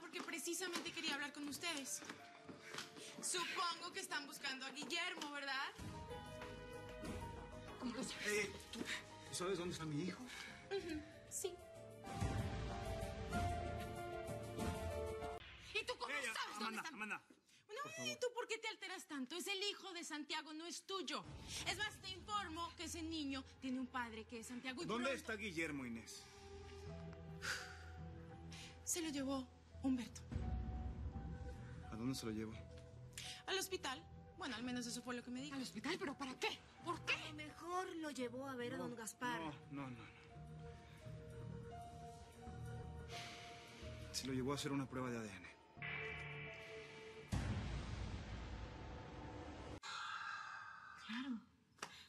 porque precisamente quería hablar con ustedes. Supongo que están buscando a Guillermo, ¿verdad? ¿Cómo lo sabes? Eh, ¿tú, sabes dónde está mi hijo? Sí. ¿Y tú cómo sabes dónde está? Amanda. No, ¿y tú por qué te alteras tanto? Es el hijo de Santiago, no es tuyo. Es más, te informo que ese niño tiene un padre que es Santiago. Y ¿Dónde está Guillermo, Inés? Se lo llevó. Humberto ¿A dónde se lo llevo? al hospital. Bueno, al menos eso fue lo que me dijo. ¿Al hospital? ¿Pero para qué? ¿Por qué? A lo mejor lo llevó a ver a don Gaspar. No, no, no, no. Se lo llevó a hacer una prueba de ADN. Claro.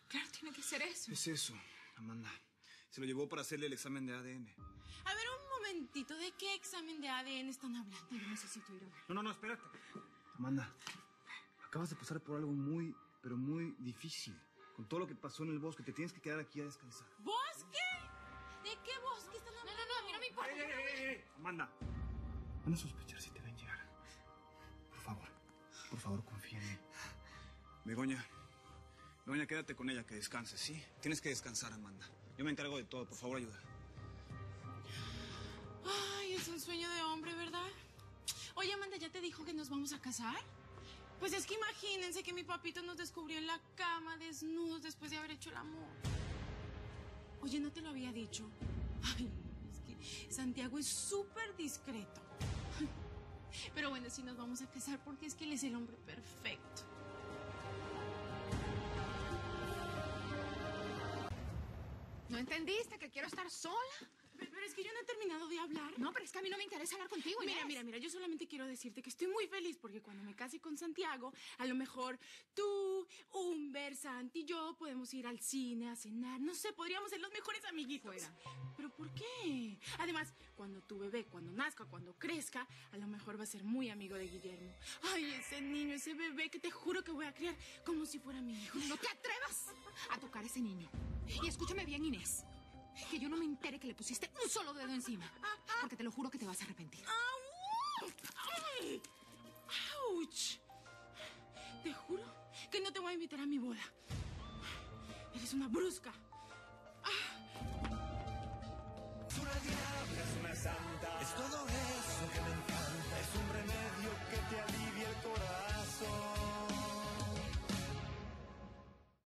Claro, tiene que ser eso. Es eso, Amanda. Se lo llevó para hacerle el examen de ADN. A ver, un momentito, ¿de qué examen de ADN están hablando? Yo necesito ir a ver. No, no, no, espérate. Amanda, acabas de pasar por algo muy, pero muy difícil. Con todo lo que pasó en el bosque, te tienes que quedar aquí a descansar. ¿Bosque? ¿De qué bosque están No, hablando? no, no, a mí no me importa. Amanda. Van a sospechar si te ven llegar. Por favor, por favor, confía en mí. Begoña, Begoña, quédate con ella, que descanses, ¿sí? Tienes que descansar, Amanda. Yo me encargo de todo, por favor, ayuda. Ay, es un sueño de hombre, ¿verdad? Oye, Amanda, ¿ya te dijo que nos vamos a casar? Pues es que imagínense que mi papito nos descubrió en la cama desnudos después de haber hecho el amor. Oye, ¿no te lo había dicho? Ay, es que Santiago es súper discreto. Pero bueno, sí nos vamos a casar porque es que él es el hombre perfecto. ¿No entendiste que quiero estar sola? Pero, pero es que yo no he terminado de hablar. No, pero es que a mí no me interesa hablar contigo, Mira, mira, mira, yo solamente quiero decirte que estoy muy feliz porque cuando me case con Santiago, a lo mejor tú, Humber, Santi y yo podemos ir al cine, a cenar, no sé, podríamos ser los mejores amiguitos. Fuera. ¿Pero por qué? Cuando tu bebé, cuando nazca, cuando crezca, a lo mejor va a ser muy amigo de Guillermo. Ay, ese niño, ese bebé que te juro que voy a criar como si fuera mi hijo. No te atrevas a tocar a ese niño. Y escúchame bien, Inés. Que yo no me entere que le pusiste un solo dedo encima. Porque te lo juro que te vas a arrepentir. ¡Ay! ¡Auch! Te juro que no te voy a invitar a mi boda. Eres una brusca.